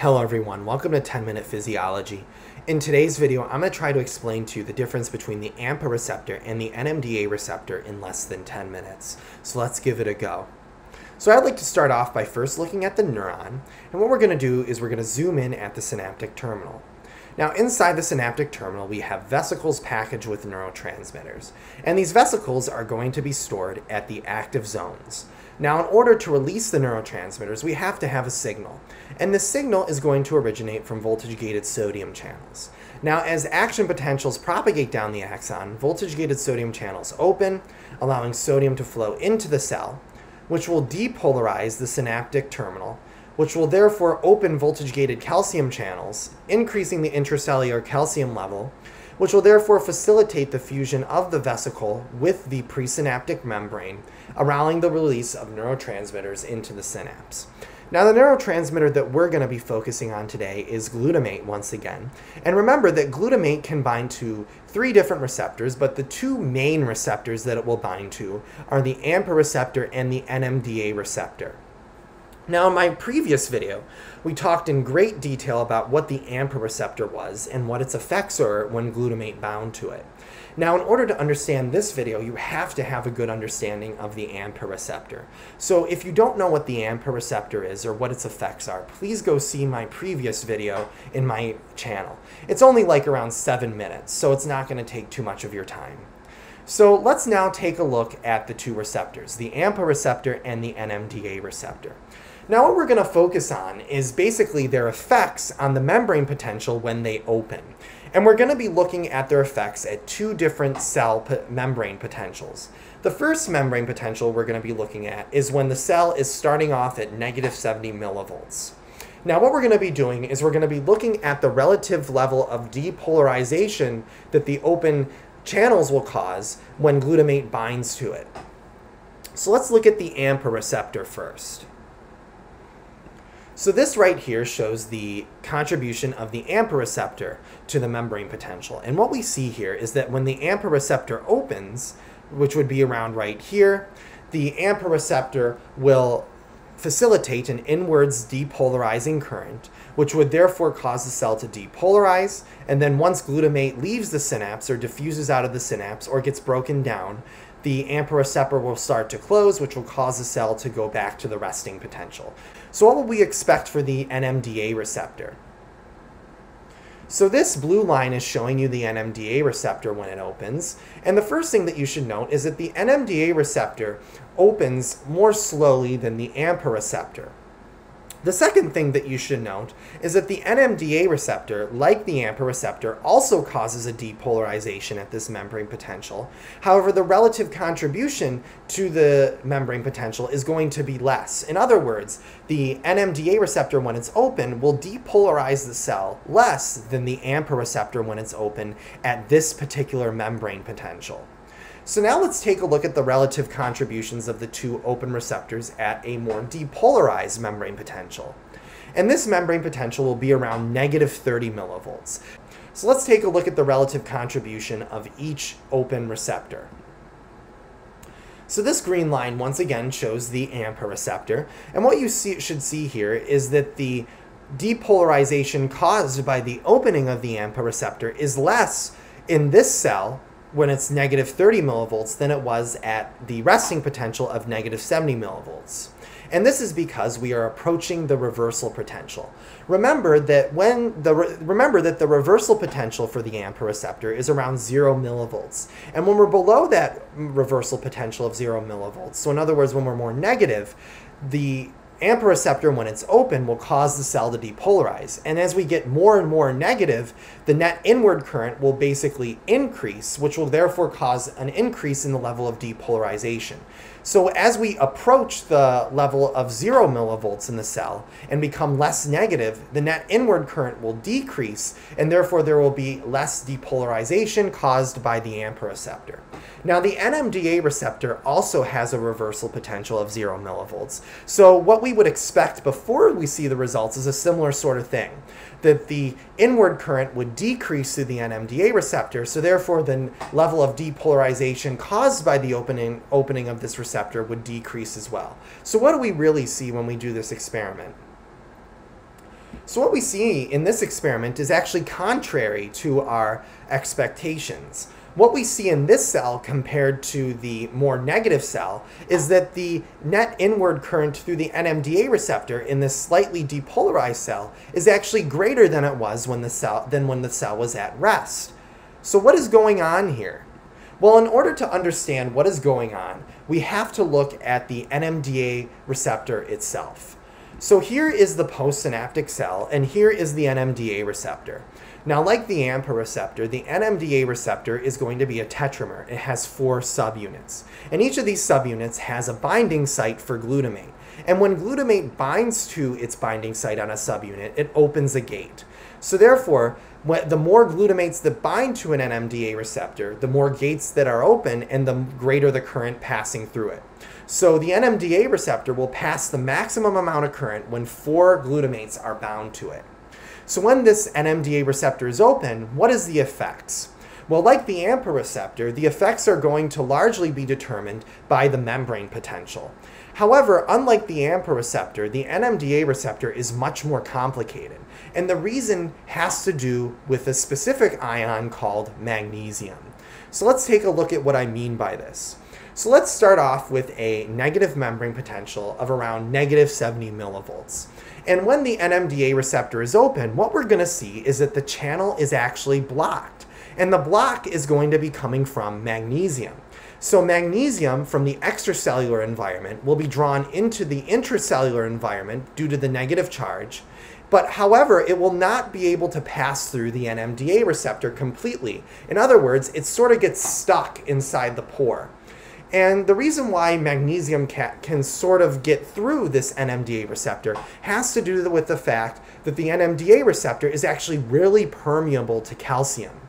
Hello everyone, welcome to 10 Minute Physiology. In today's video, I'm going to try to explain to you the difference between the AMPA receptor and the NMDA receptor in less than 10 minutes. So let's give it a go. So I'd like to start off by first looking at the neuron, and what we're going to do is we're going to zoom in at the synaptic terminal. Now inside the synaptic terminal we have vesicles packaged with neurotransmitters, and these vesicles are going to be stored at the active zones. Now in order to release the neurotransmitters we have to have a signal, and the signal is going to originate from voltage-gated sodium channels. Now as action potentials propagate down the axon, voltage-gated sodium channels open, allowing sodium to flow into the cell, which will depolarize the synaptic terminal, which will therefore open voltage-gated calcium channels, increasing the intracellular calcium level, which will therefore facilitate the fusion of the vesicle with the presynaptic membrane, allowing the release of neurotransmitters into the synapse. Now the neurotransmitter that we're going to be focusing on today is glutamate once again. And remember that glutamate can bind to three different receptors, but the two main receptors that it will bind to are the AMPA receptor and the NMDA receptor. Now in my previous video, we talked in great detail about what the AMPA receptor was and what its effects are when glutamate bound to it. Now, in order to understand this video, you have to have a good understanding of the AMPA receptor. So if you don't know what the AMPA receptor is or what its effects are, please go see my previous video in my channel. It's only like around seven minutes, so it's not going to take too much of your time. So let's now take a look at the two receptors, the AMPA receptor and the NMDA receptor. Now what we're going to focus on is basically their effects on the membrane potential when they open. And we're going to be looking at their effects at two different cell membrane potentials. The first membrane potential we're going to be looking at is when the cell is starting off at negative 70 millivolts. Now what we're going to be doing is we're going to be looking at the relative level of depolarization that the open channels will cause when glutamate binds to it. So let's look at the AMPA receptor first. So this right here shows the contribution of the AMPA receptor to the membrane potential. And what we see here is that when the AMPA receptor opens, which would be around right here, the AMPA receptor will facilitate an inwards depolarizing current, which would therefore cause the cell to depolarize. And then once glutamate leaves the synapse or diffuses out of the synapse or gets broken down, the AMPA receptor will start to close, which will cause the cell to go back to the resting potential. So what would we expect for the NMDA receptor? So this blue line is showing you the NMDA receptor when it opens. And the first thing that you should note is that the NMDA receptor opens more slowly than the AMPA receptor. The second thing that you should note is that the NMDA receptor, like the AMPA receptor, also causes a depolarization at this membrane potential. However, the relative contribution to the membrane potential is going to be less. In other words, the NMDA receptor, when it's open, will depolarize the cell less than the AMPA receptor when it's open at this particular membrane potential. So now let's take a look at the relative contributions of the two open receptors at a more depolarized membrane potential. And this membrane potential will be around negative 30 millivolts. So let's take a look at the relative contribution of each open receptor. So this green line once again shows the AMPA receptor. And what you see, should see here is that the depolarization caused by the opening of the AMPA receptor is less in this cell when it's negative 30 millivolts than it was at the resting potential of negative 70 millivolts. And this is because we are approaching the reversal potential. Remember that when the remember that the reversal potential for the AMPA receptor is around 0 millivolts. And when we're below that reversal potential of 0 millivolts, so in other words when we're more negative, the AMPA receptor, when it's open, will cause the cell to depolarize. And as we get more and more negative, the net inward current will basically increase, which will therefore cause an increase in the level of depolarization. So as we approach the level of zero millivolts in the cell and become less negative, the net inward current will decrease, and therefore there will be less depolarization caused by the AMPA receptor. Now the NMDA receptor also has a reversal potential of zero millivolts. So what we would expect before we see the results is a similar sort of thing that the inward current would decrease through the NMDA receptor, so therefore the level of depolarization caused by the opening, opening of this receptor would decrease as well. So what do we really see when we do this experiment? So what we see in this experiment is actually contrary to our expectations. What we see in this cell compared to the more negative cell is that the net inward current through the NMDA receptor in this slightly depolarized cell is actually greater than it was when the cell than when the cell was at rest. So what is going on here? Well, in order to understand what is going on, we have to look at the NMDA receptor itself. So here is the postsynaptic cell, and here is the NMDA receptor. Now, like the AMPA receptor, the NMDA receptor is going to be a tetramer. It has four subunits. And each of these subunits has a binding site for glutamate. And when glutamate binds to its binding site on a subunit, it opens a gate. So therefore, the more glutamates that bind to an NMDA receptor, the more gates that are open and the greater the current passing through it. So the NMDA receptor will pass the maximum amount of current when four glutamates are bound to it. So when this NMDA receptor is open, what is the effects? Well, like the AMPA receptor, the effects are going to largely be determined by the membrane potential. However, unlike the AMPA receptor, the NMDA receptor is much more complicated. And the reason has to do with a specific ion called magnesium. So let's take a look at what I mean by this. So let's start off with a negative membrane potential of around negative 70 millivolts. And when the NMDA receptor is open, what we're going to see is that the channel is actually blocked. And the block is going to be coming from magnesium. So magnesium from the extracellular environment will be drawn into the intracellular environment due to the negative charge. But however, it will not be able to pass through the NMDA receptor completely. In other words, it sort of gets stuck inside the pore. And the reason why magnesium can sort of get through this NMDA receptor has to do with the fact that the NMDA receptor is actually really permeable to calcium.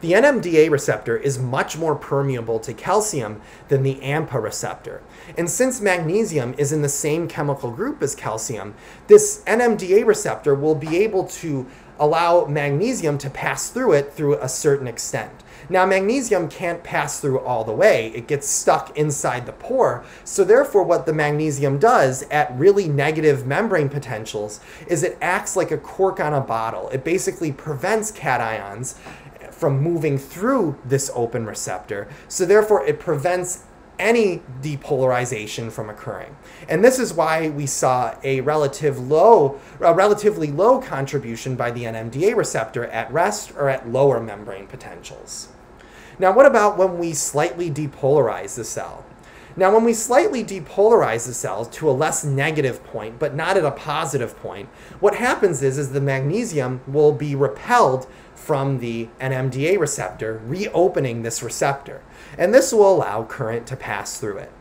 The NMDA receptor is much more permeable to calcium than the AMPA receptor. And since magnesium is in the same chemical group as calcium, this NMDA receptor will be able to allow magnesium to pass through it through a certain extent. Now, magnesium can't pass through all the way. It gets stuck inside the pore. So therefore, what the magnesium does at really negative membrane potentials is it acts like a cork on a bottle. It basically prevents cations from moving through this open receptor. So therefore, it prevents any depolarization from occurring. And this is why we saw a relative low, a relatively low contribution by the NMDA receptor at rest or at lower membrane potentials. Now, what about when we slightly depolarize the cell? Now, when we slightly depolarize the cell to a less negative point, but not at a positive point, what happens is, is the magnesium will be repelled from the NMDA receptor, reopening this receptor. And this will allow current to pass through it.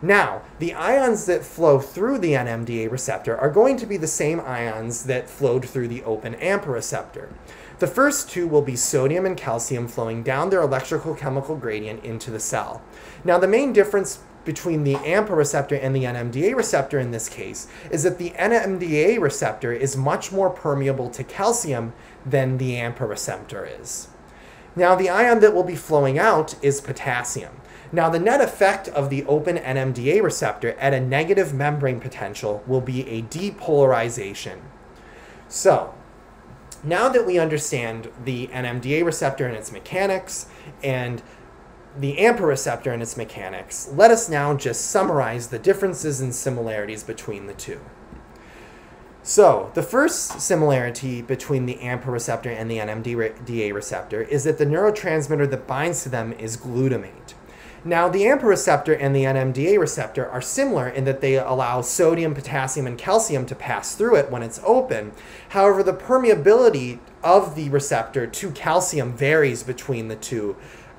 Now, the ions that flow through the NMDA receptor are going to be the same ions that flowed through the open AMPA receptor. The first two will be sodium and calcium flowing down their electrical chemical gradient into the cell. Now, the main difference between the AMPA receptor and the NMDA receptor in this case is that the NMDA receptor is much more permeable to calcium than the AMPA receptor is. Now, the ion that will be flowing out is potassium. Now, the net effect of the open NMDA receptor at a negative membrane potential will be a depolarization. So, now that we understand the NMDA receptor and its mechanics and the AMPA receptor and its mechanics, let us now just summarize the differences and similarities between the two. So, the first similarity between the AMPA receptor and the NMDA receptor is that the neurotransmitter that binds to them is glutamate. Now, the AMPA receptor and the NMDA receptor are similar in that they allow sodium, potassium, and calcium to pass through it when it's open. However, the permeability of the receptor to calcium varies between the two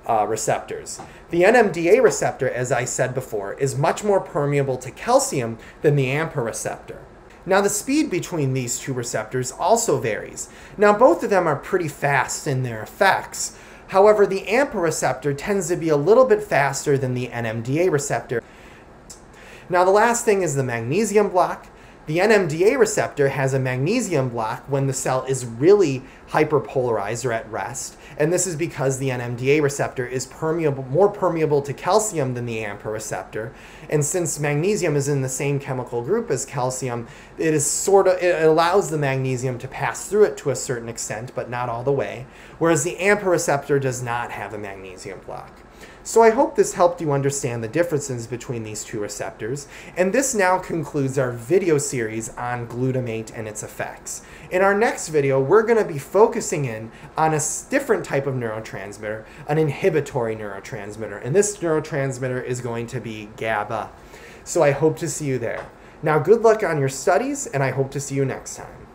uh, receptors. The NMDA receptor, as I said before, is much more permeable to calcium than the AMPA receptor. Now, the speed between these two receptors also varies. Now, both of them are pretty fast in their effects, However, the AMPA receptor tends to be a little bit faster than the NMDA receptor. Now, the last thing is the magnesium block. The NMDA receptor has a magnesium block when the cell is really hyperpolarized or at rest. And this is because the NMDA receptor is permeable, more permeable to calcium than the AMPA receptor. And since magnesium is in the same chemical group as calcium, it is sort of it allows the magnesium to pass through it to a certain extent, but not all the way. Whereas the AMPA receptor does not have a magnesium block. So I hope this helped you understand the differences between these two receptors, and this now concludes our video series on glutamate and its effects. In our next video, we're going to be focusing in on a different type of neurotransmitter, an inhibitory neurotransmitter, and this neurotransmitter is going to be GABA. So I hope to see you there. Now, good luck on your studies, and I hope to see you next time.